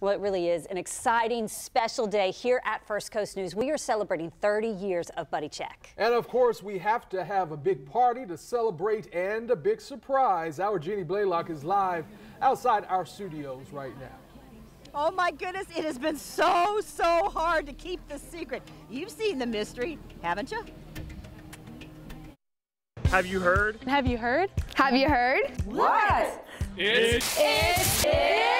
Well, it really is an exciting, special day here at First Coast News. We are celebrating 30 years of Buddy Check. And of course, we have to have a big party to celebrate and a big surprise. Our Jeannie Blaylock is live outside our studios right now. Oh my goodness, it has been so, so hard to keep the secret. You've seen the mystery, haven't you? Have you heard? Have you heard? Have you heard? What? It's, it's, it's Well,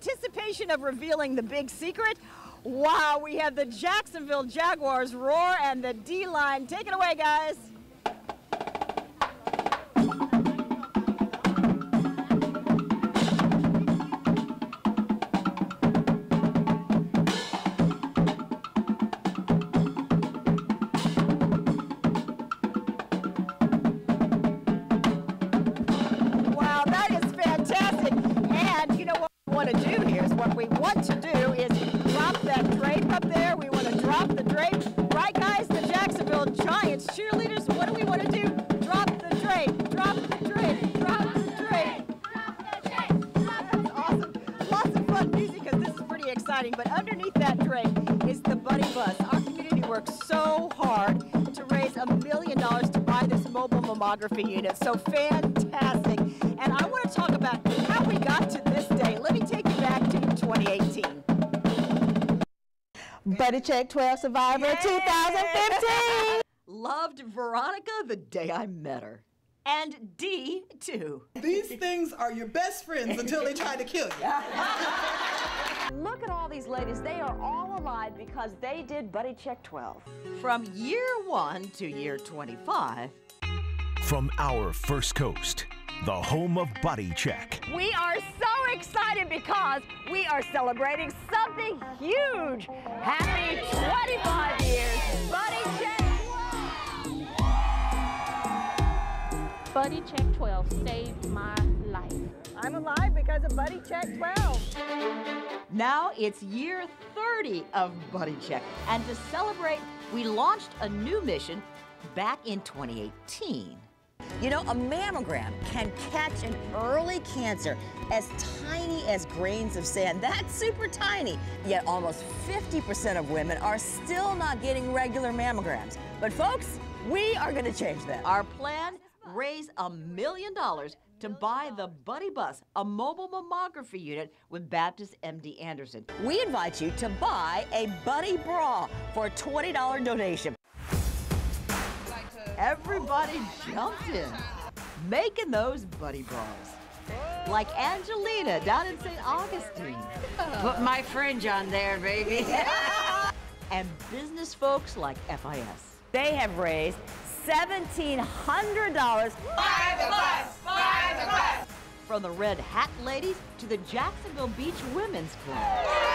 anticipation of revealing the big secret, wow, we have the Jacksonville Jaguars roar and the D-line. Take it away, guys. Drop the drape. Right, guys? The Jacksonville Giants cheerleaders, what do we want to do? Drop the drape. Drop the drape. Drop the drape. Drop the drape. That's awesome. Lots of fun music because this is pretty exciting. But underneath that drape is the Buddy Bus. Our community works so hard to raise a million dollars to buy this mobile mammography unit. So fantastic. And I want to talk about how we got to this day. Let me take you back to 2018. Buddy Check 12 Survivor 2015. Loved Veronica the day I met her. And D, too. These things are your best friends until they try to kill you. Look at all these ladies. They are all alive because they did Buddy Check 12. From year one to year 25. From our First Coast, the home of Buddy Check. We are so excited because we are celebrating something huge. Happy 25 years, Buddy Check 12. Buddy Check 12 saved my life. I'm alive because of Buddy Check 12. Now it's year 30 of Buddy Check. And to celebrate, we launched a new mission back in 2018. You know, a mammogram can catch an early cancer as tiny as grains of sand. That's super tiny. Yet almost 50% of women are still not getting regular mammograms. But folks, we are going to change that. Our plan, raise a million dollars to buy the Buddy Bus, a mobile mammography unit with Baptist MD Anderson. We invite you to buy a Buddy Bra for a $20 donation. Everybody jumped in, making those Buddy Bras. Like Angelina down in St. Augustine. Put my fringe on there, baby. and business folks like FIS. They have raised $1,700. Buy the bus! Buy the bus! From the Red Hat Ladies to the Jacksonville Beach Women's Club.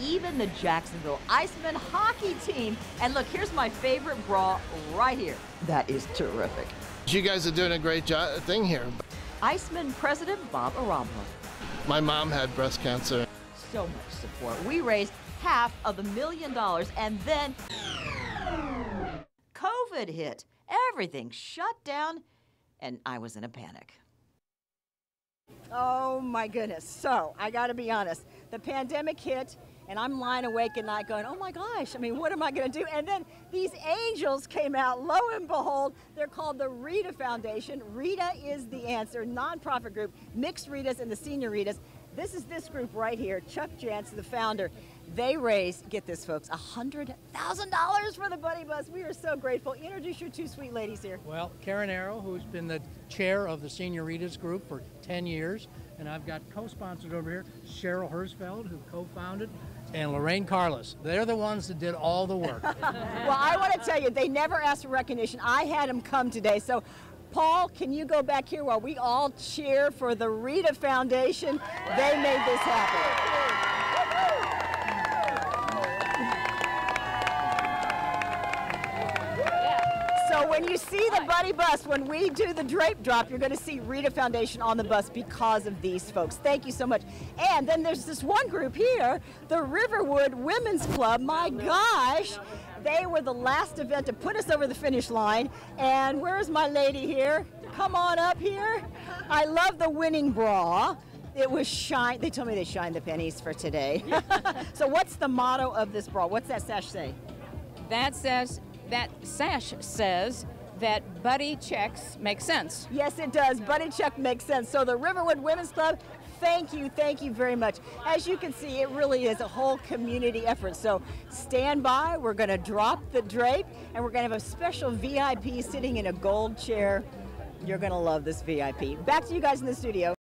Even the Jacksonville Icemen hockey team. And look, here's my favorite bra right here. That is terrific. You guys are doing a great job thing here. Iceman President Bob Arambla. My mom had breast cancer. So much support. We raised half of the million dollars and then COVID hit. Everything shut down and I was in a panic. Oh my goodness. So I got to be honest. The pandemic hit, and I'm lying awake at night going, oh my gosh, I mean, what am I going to do? And then these angels came out. Lo and behold, they're called the Rita Foundation. Rita is the answer, nonprofit group, mixed Ritas and the senior Ritas. This is this group right here. Chuck Jantz, the founder. They raised, get this, folks, $100,000 for the Buddy Bus. We are so grateful. Introduce your two sweet ladies here. Well, Karen Arrow, who's been the chair of the Senioritas group for 10 years, and I've got co-sponsored over here Cheryl Hersfeld, who co-founded, and Lorraine Carlos. They're the ones that did all the work. well, I want to tell you, they never asked for recognition. I had them come today, so Paul, can you go back here while we all cheer for the Rita Foundation? They made this happen. When you see the Buddy bus, when we do the drape drop, you're going to see Rita Foundation on the bus because of these folks. Thank you so much. And then there's this one group here, the Riverwood Women's Club. My gosh, they were the last event to put us over the finish line. And where's my lady here? Come on up here. I love the winning bra. It was shine. They told me they shined the pennies for today. so what's the motto of this bra? What's that sash say? That says that sash says that buddy checks make sense. Yes, it does. Buddy check makes sense. So the Riverwood Women's Club, thank you, thank you very much. As you can see, it really is a whole community effort. So stand by. We're going to drop the drape, and we're going to have a special VIP sitting in a gold chair. You're going to love this VIP. Back to you guys in the studio.